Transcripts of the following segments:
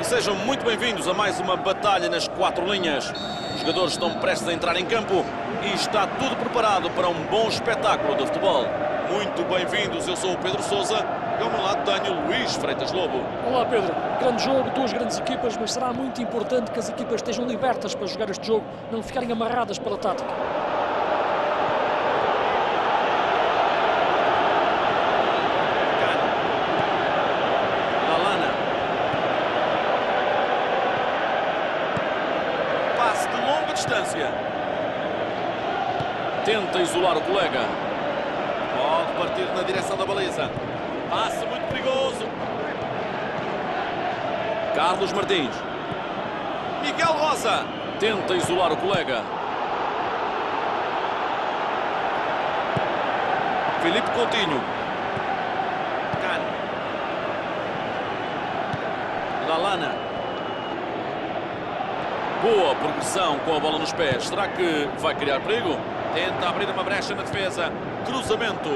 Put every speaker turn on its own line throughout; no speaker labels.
e sejam muito bem-vindos a mais uma batalha nas quatro linhas. Os jogadores estão prestes a entrar em campo e está tudo preparado para um bom espetáculo de futebol. Muito bem-vindos, eu sou o Pedro Sousa e ao meu lado tenho Luís Freitas Lobo.
Olá Pedro, grande jogo, duas grandes equipas, mas será muito importante que as equipas estejam libertas para jogar este jogo, não ficarem amarradas pela tática.
Lalana. Passe de longa distância. Tenta isolar o colega. Pode partir na direção da baliza. Passe muito perigoso. Carlos Martins. Miguel Rosa. Tenta isolar o colega. Felipe Coutinho. Cano. Lalana. Boa progressão com a bola nos pés. Será que vai criar perigo? Tenta abrir uma brecha na defesa. Cruzamento.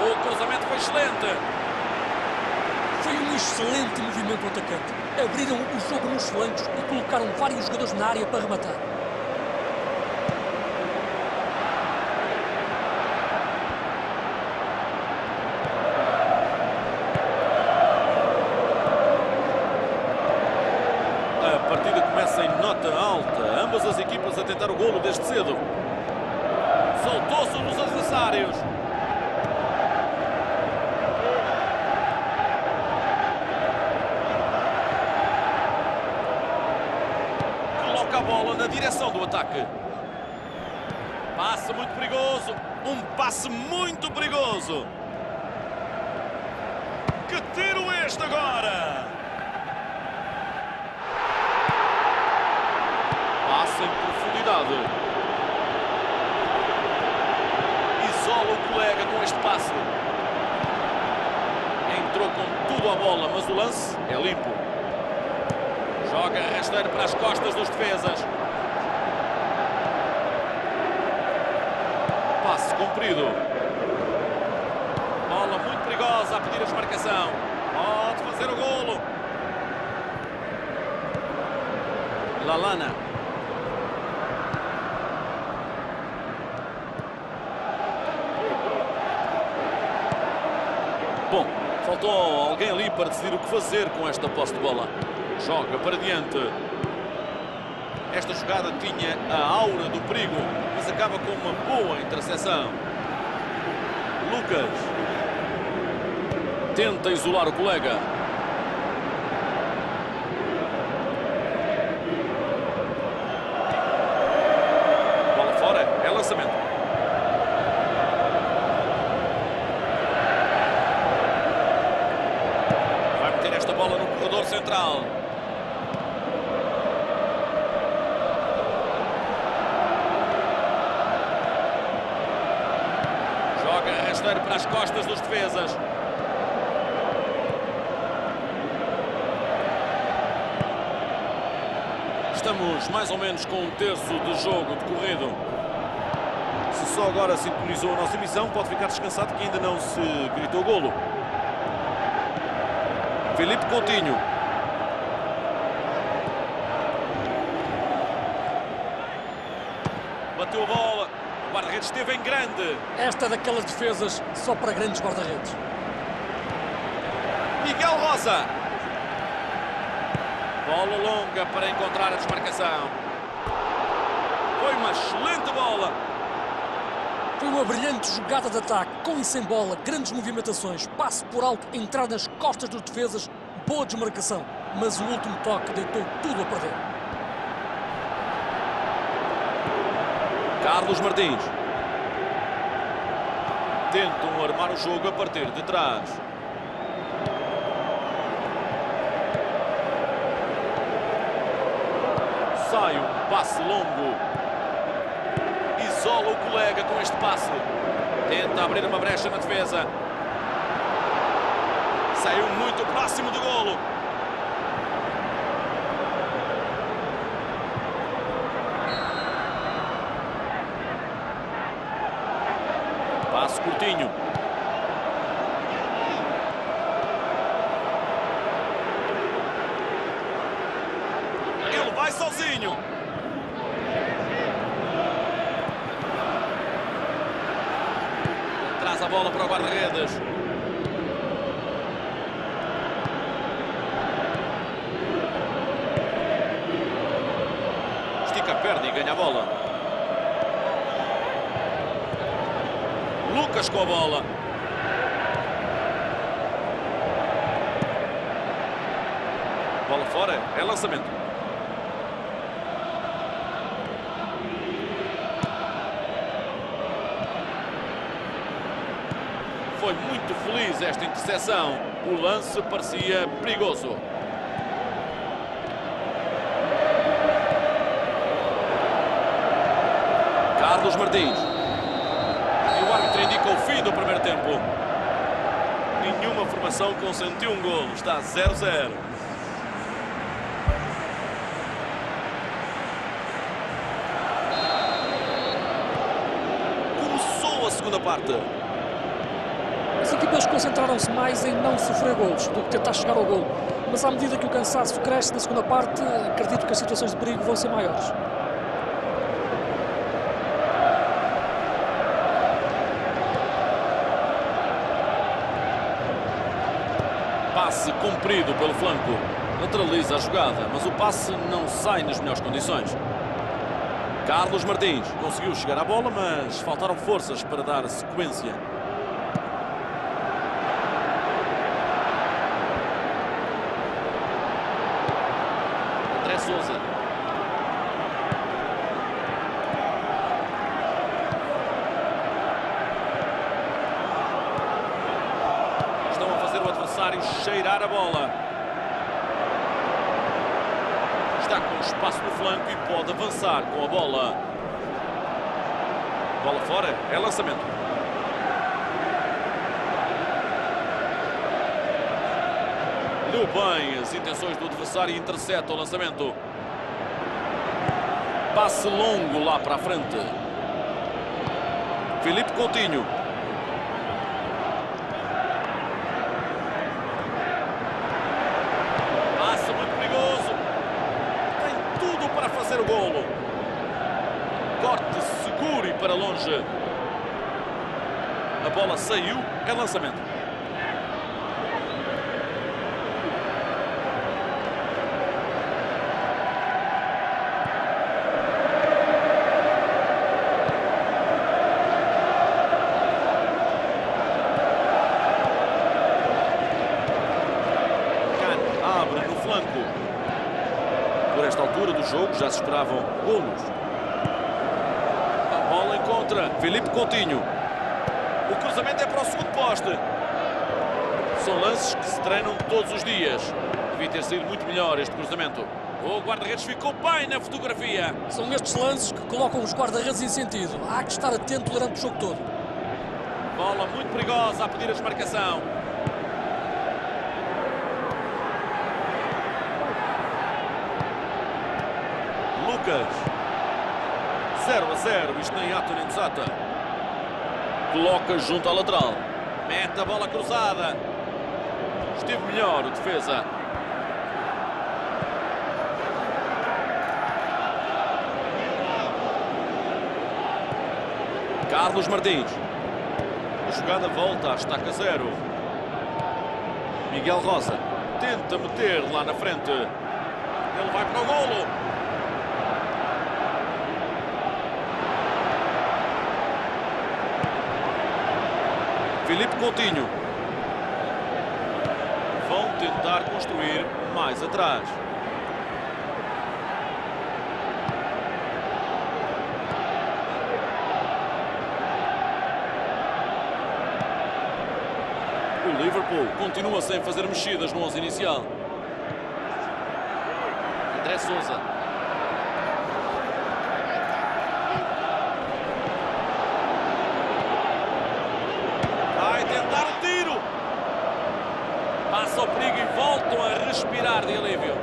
O cruzamento foi excelente.
Foi um excelente movimento atacante. Abriram o jogo nos flancos e colocaram vários jogadores na área para rematar.
A partida começa em nota alta. Ambas as equipas a tentar o golo desde cedo. Soltou-se nos adversários. Coloca a bola na direção do ataque. Passe muito perigoso. Um passe muito perigoso. Que tiro este agora! Passa em profundidade. Isola o colega com este passe. Entrou com tudo a bola, mas o lance é limpo. Joga rasteiro para as costas dos defesas. Passe comprido. Bola muito perigosa a pedir a desmarcação. Pode fazer o golo. Lalana. Bom, faltou alguém ali para decidir o que fazer com esta posse de bola. Joga para diante. Esta jogada tinha a aura do perigo, mas acaba com uma boa interseção. Lucas. Tenta isolar o colega. Bola fora, é lançamento. Vai meter esta bola no corredor central. Joga para as costas dos defesas. Estamos mais ou menos com um terço de jogo decorrido. Se só agora sintonizou a nossa emissão, pode ficar descansado que ainda não se gritou golo. Felipe Coutinho. Bateu a bola. O guarda-redes esteve em grande.
Esta é daquelas defesas só para grandes guarda-redes.
Miguel Rosa. Bola longa para encontrar a desmarcação. Foi uma excelente bola.
Foi uma brilhante jogada de ataque, com e sem bola, grandes movimentações, passe por alto, entrar nas costas dos defesas, boa desmarcação. Mas o último toque deitou tudo a perder.
Carlos Martins. Tentam armar o jogo a partir de trás. Sai um passe longo. Isola o colega com este passe. Tenta abrir uma brecha na defesa. Saiu muito próximo do golo. Ele vai sozinho. Traz a bola para o guarda-redes. Estica a perna e ganha a bola. Lucas com a bola. Bola fora, é lançamento. Foi muito feliz esta interseção. O lance parecia perigoso. Carlos Martins. E o árbitro indica o fim do primeiro tempo. Nenhuma formação consentiu um golo. Está 0-0. Começou a segunda parte.
As equipas concentraram-se mais em não sofrer golos do que tentar chegar ao golo. Mas à medida que o cansaço cresce na segunda parte, acredito que as situações de perigo vão ser maiores.
Passe comprido pelo flanco. Neutraliza a jogada, mas o passe não sai nas melhores condições. Carlos Martins conseguiu chegar à bola, mas faltaram forças para dar sequência. André Souza. Estão a fazer o adversário cheirar a bola. Está com espaço no flanco e pode avançar com a bola. Bola fora, é lançamento. Leu bem as intenções do adversário e intercepta o lançamento. Passe longo lá para a frente. Felipe Coutinho. Passe muito perigoso. Tem tudo para fazer o golo. Corte seguro e para longe. A bola saiu, é lançamento. Abre no flanco. Por esta altura do jogo já se esperavam golos. A bola encontra Felipe Coutinho. O cruzamento é para o segundo poste. São lances que se treinam todos os dias. Devia ter sido muito melhor este cruzamento. O guarda-redes ficou bem na fotografia.
São estes lances que colocam os guarda-redes em sentido. Há que estar atento durante o jogo todo.
Bola muito perigosa a pedir a desmarcação. Lucas. 0 a 0, isto nem ato nem desata. Coloca junto à lateral. Mete a bola cruzada. Esteve melhor o defesa. Carlos Martins. A jogada volta à estaca zero. Miguel Rosa tenta meter lá na frente. Ele vai para o golo. Felipe Coutinho. Vão tentar construir mais atrás. O Liverpool continua sem fazer mexidas no 11 inicial. André Souza. ar de alívio.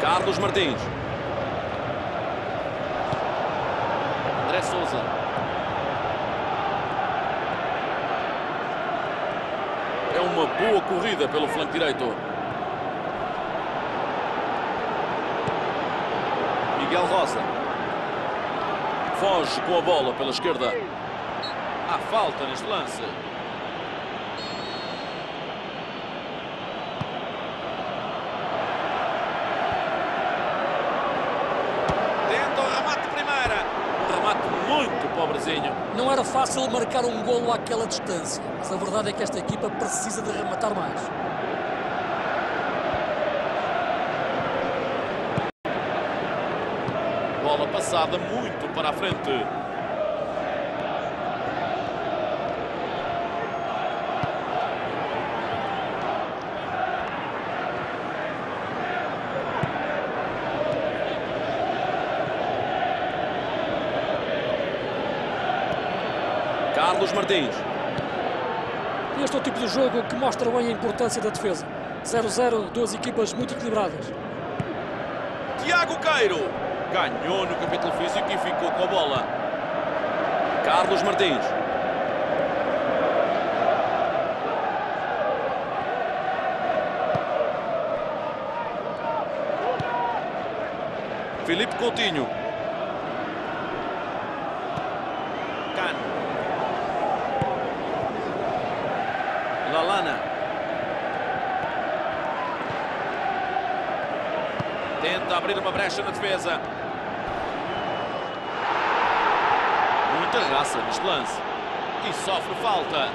Carlos Martins. André Souza. É uma boa corrida pelo flanco direito. Miguel Rosa. Foge com a bola pela esquerda. Há falta neste lance. Tenta o remate de primeira. Um remate muito pobrezinho.
Não era fácil marcar um golo àquela distância, mas a verdade é que esta equipa precisa de rematar mais.
Bola passada muito para a frente. Carlos Martins.
Este é o tipo de jogo que mostra bem a importância da defesa. 0-0, duas equipas muito equilibradas.
Tiago Queiro. Ganhou no capítulo físico e ficou com a bola. Carlos Martins. Felipe Coutinho. Cano. Lalana. Tenta abrir uma brecha na defesa. Muita raça neste lance. E sofre falta.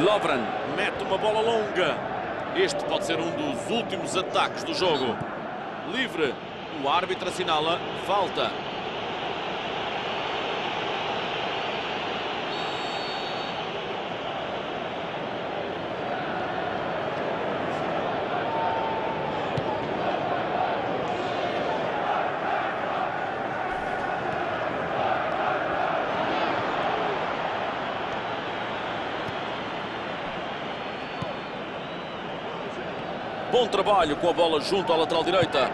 Lovren mete uma bola longa. Este pode ser um dos últimos ataques do jogo. Livre. O árbitro assinala falta. Bom trabalho com a bola junto à lateral direita.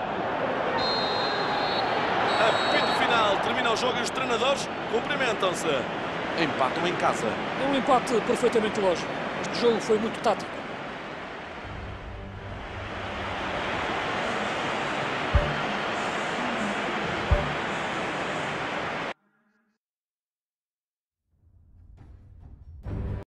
Apito final. Termina o jogo e os treinadores cumprimentam-se. Empatam em casa.
É um empate perfeitamente lógico. Este jogo foi muito tático.